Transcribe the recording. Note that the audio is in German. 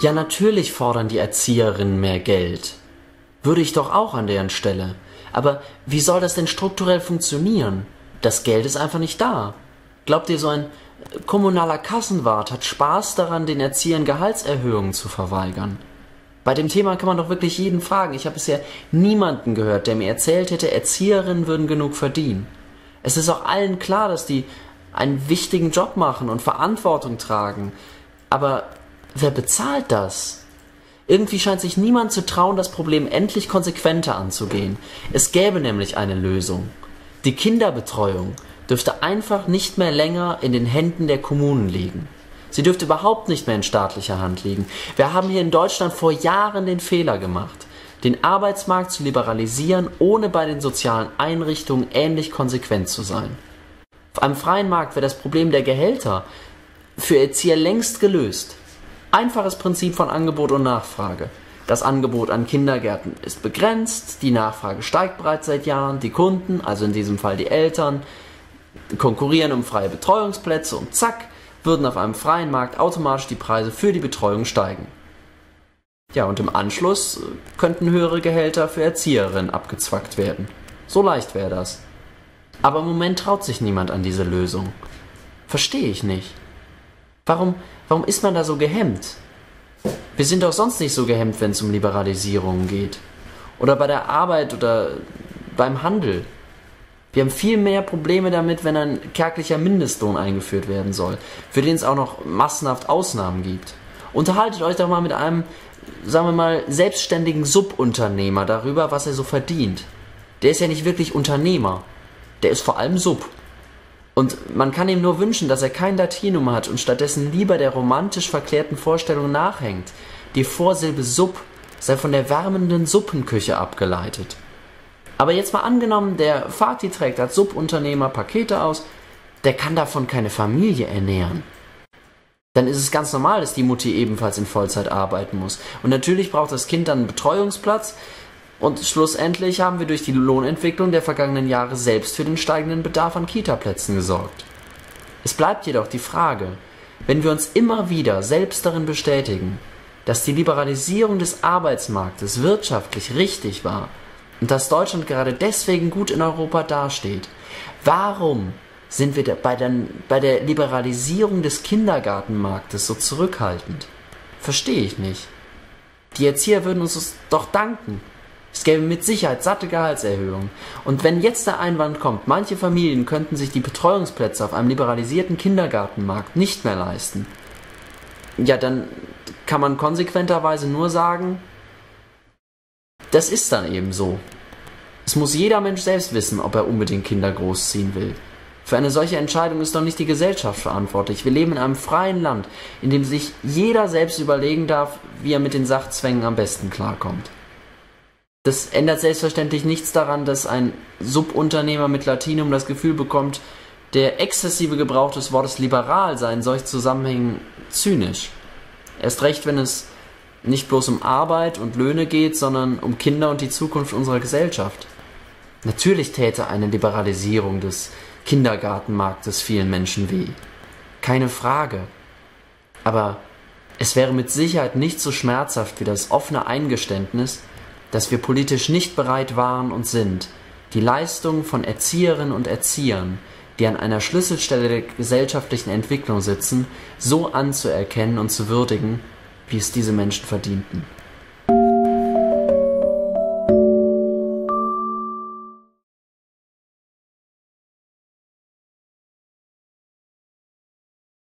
Ja, natürlich fordern die Erzieherinnen mehr Geld. Würde ich doch auch an deren Stelle. Aber wie soll das denn strukturell funktionieren? Das Geld ist einfach nicht da. Glaubt ihr, so ein kommunaler Kassenwart hat Spaß daran, den Erziehern Gehaltserhöhungen zu verweigern? Bei dem Thema kann man doch wirklich jeden fragen. Ich habe bisher niemanden gehört, der mir erzählt hätte, Erzieherinnen würden genug verdienen. Es ist auch allen klar, dass die einen wichtigen Job machen und Verantwortung tragen. Aber wer bezahlt das? Irgendwie scheint sich niemand zu trauen, das Problem endlich konsequenter anzugehen. Es gäbe nämlich eine Lösung. Die Kinderbetreuung dürfte einfach nicht mehr länger in den Händen der Kommunen liegen. Sie dürfte überhaupt nicht mehr in staatlicher Hand liegen. Wir haben hier in Deutschland vor Jahren den Fehler gemacht, den Arbeitsmarkt zu liberalisieren, ohne bei den sozialen Einrichtungen ähnlich konsequent zu sein. Auf einem freien Markt wäre das Problem der Gehälter für Erzieher längst gelöst. Einfaches Prinzip von Angebot und Nachfrage. Das Angebot an Kindergärten ist begrenzt, die Nachfrage steigt bereits seit Jahren, die Kunden, also in diesem Fall die Eltern, konkurrieren um freie Betreuungsplätze und zack, würden auf einem freien Markt automatisch die Preise für die Betreuung steigen. Ja, und im Anschluss könnten höhere Gehälter für Erzieherinnen abgezwackt werden. So leicht wäre das. Aber im Moment traut sich niemand an diese Lösung. Verstehe ich nicht. Warum, warum ist man da so gehemmt? Wir sind doch sonst nicht so gehemmt, wenn es um Liberalisierung geht. Oder bei der Arbeit oder beim Handel. Wir haben viel mehr Probleme damit, wenn ein kärglicher Mindestlohn eingeführt werden soll, für den es auch noch massenhaft Ausnahmen gibt. Unterhaltet euch doch mal mit einem, sagen wir mal, selbstständigen Subunternehmer darüber, was er so verdient. Der ist ja nicht wirklich Unternehmer. Der ist vor allem Sub. Und man kann ihm nur wünschen, dass er kein Latinum hat und stattdessen lieber der romantisch verklärten Vorstellung nachhängt. Die Vorsilbe Sub sei von der wärmenden Suppenküche abgeleitet. Aber jetzt mal angenommen, der Vati trägt als Subunternehmer Pakete aus, der kann davon keine Familie ernähren. Dann ist es ganz normal, dass die Mutti ebenfalls in Vollzeit arbeiten muss. Und natürlich braucht das Kind dann einen Betreuungsplatz. Und schlussendlich haben wir durch die Lohnentwicklung der vergangenen Jahre selbst für den steigenden Bedarf an Kitaplätzen gesorgt. Es bleibt jedoch die Frage, wenn wir uns immer wieder selbst darin bestätigen, dass die Liberalisierung des Arbeitsmarktes wirtschaftlich richtig war und dass Deutschland gerade deswegen gut in Europa dasteht. Warum sind wir bei der, bei der Liberalisierung des Kindergartenmarktes so zurückhaltend? Verstehe ich nicht. Die Erzieher würden uns doch danken. Es gäbe mit Sicherheit satte Gehaltserhöhungen. Und wenn jetzt der Einwand kommt, manche Familien könnten sich die Betreuungsplätze auf einem liberalisierten Kindergartenmarkt nicht mehr leisten, ja, dann kann man konsequenterweise nur sagen, das ist dann eben so. Es muss jeder Mensch selbst wissen, ob er unbedingt Kinder großziehen will. Für eine solche Entscheidung ist doch nicht die Gesellschaft verantwortlich. Wir leben in einem freien Land, in dem sich jeder selbst überlegen darf, wie er mit den Sachzwängen am besten klarkommt. Das ändert selbstverständlich nichts daran, dass ein Subunternehmer mit Latinum das Gefühl bekommt, der exzessive Gebrauch des Wortes liberal sei in solchen Zusammenhängen zynisch. Erst recht, wenn es nicht bloß um Arbeit und Löhne geht, sondern um Kinder und die Zukunft unserer Gesellschaft. Natürlich täte eine Liberalisierung des Kindergartenmarktes vielen Menschen weh. Keine Frage. Aber es wäre mit Sicherheit nicht so schmerzhaft wie das offene Eingeständnis, dass wir politisch nicht bereit waren und sind, die Leistungen von Erzieherinnen und Erziehern, die an einer Schlüsselstelle der gesellschaftlichen Entwicklung sitzen, so anzuerkennen und zu würdigen, wie es diese Menschen verdienten.